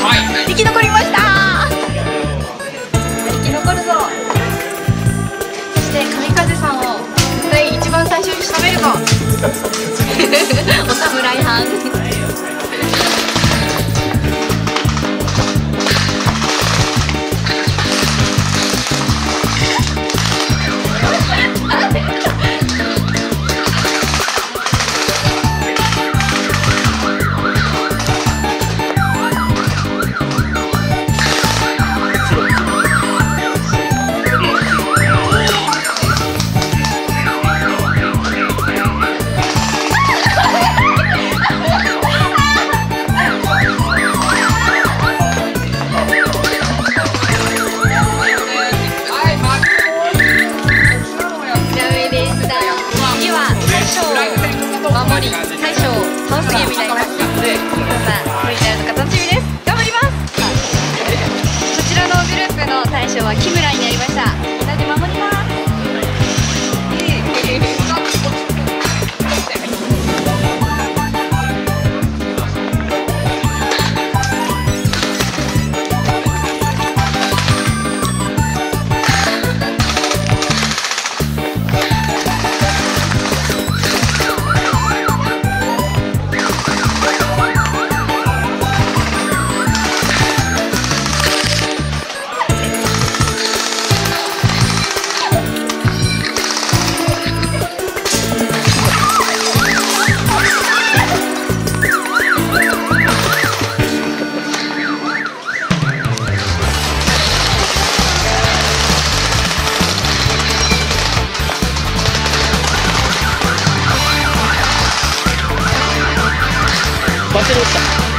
生き残りました。生き残るぞ。そして神風さんを絶対一番最初に仕留めるぞ。お侍はんり大将を倒すゲームになりますさあ VTR の方楽しみです。頑張ります。こちらのグループの大将は木村になりました。みんなで守ります。バッテリー落ちた。